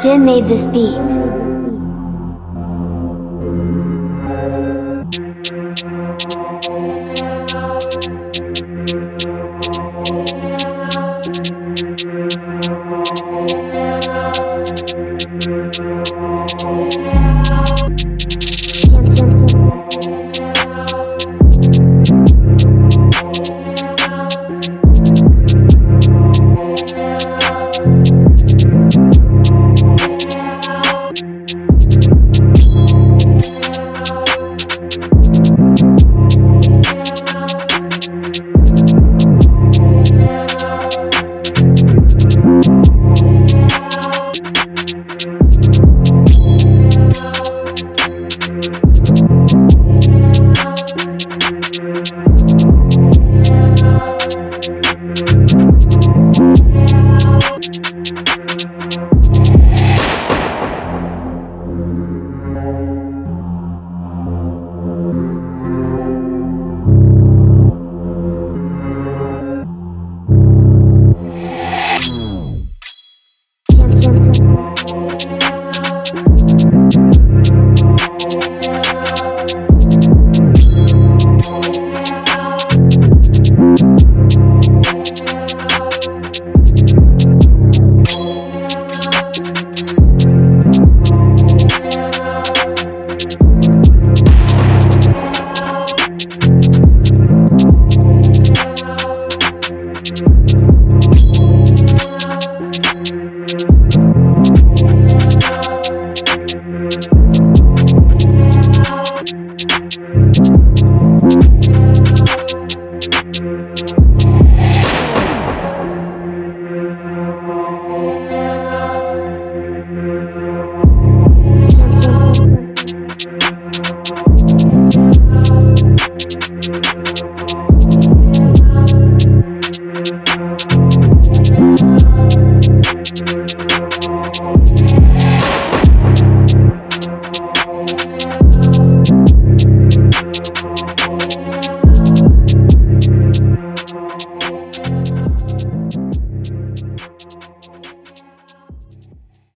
Jim made this beat.